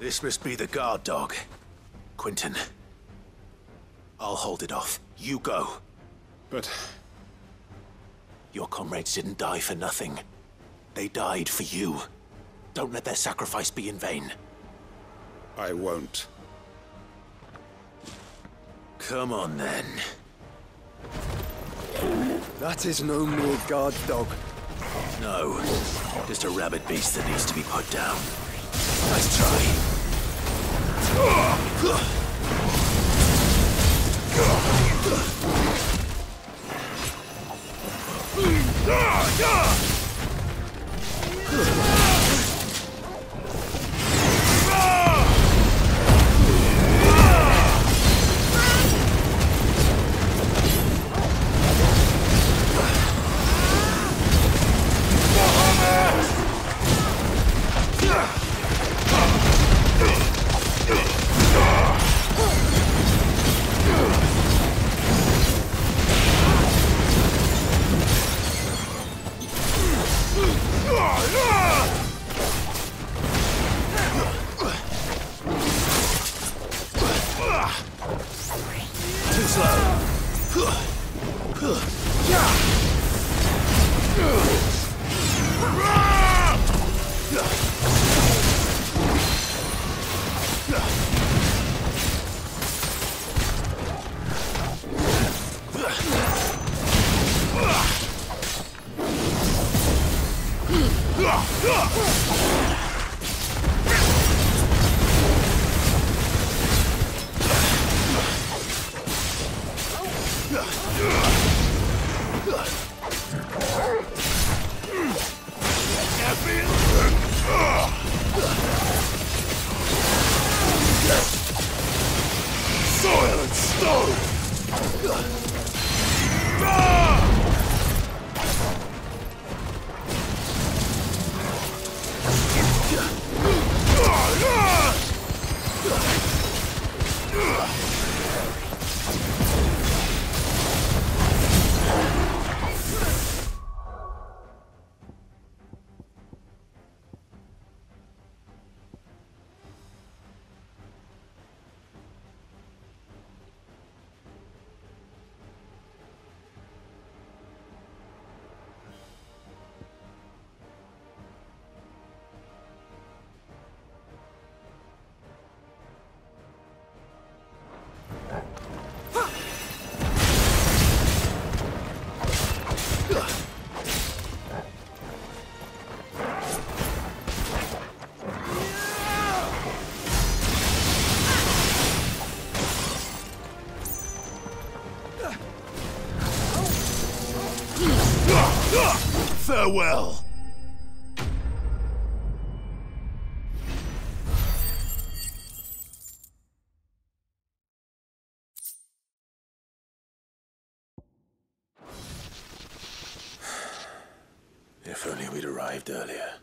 This must be the guard dog. Quinton. I'll hold it off. You go. But Your comrades didn't die for nothing. They died for you. Don't let their sacrifice be in vain. I won't. Come on, then. That is no mere guard dog. No. Just a rabid beast that needs to be put down. Nice try. Too slow. Silent stone! Farewell! If only we'd arrived earlier.